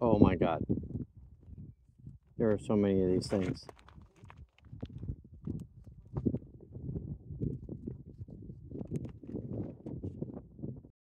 Oh my god. There are so many of these things.